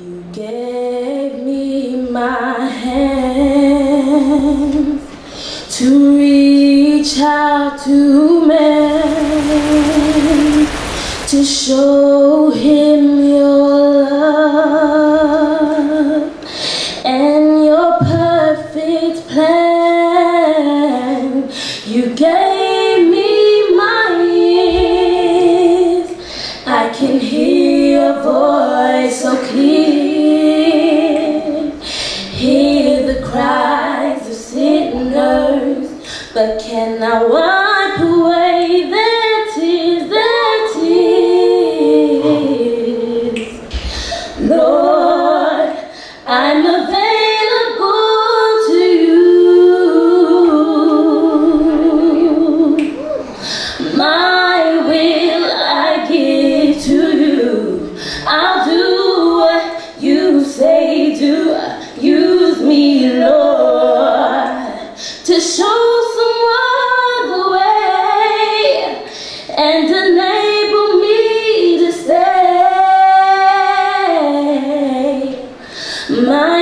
You gave me my hands to reach out to man to show him your love and your perfect plan. You gave but can I wipe away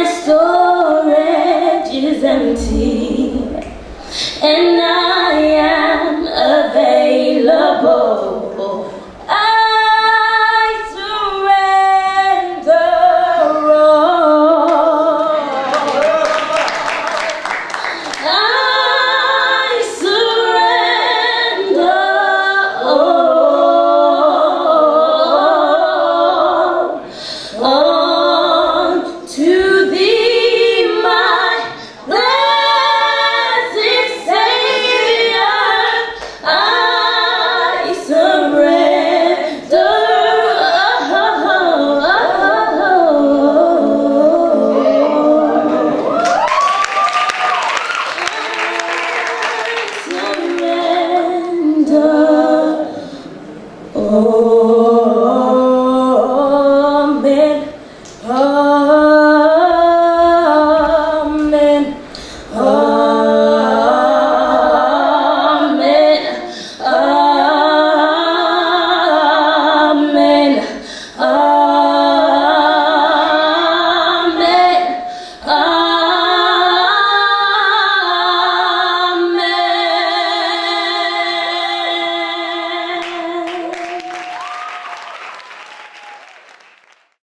storage is empty and I am available. Oh.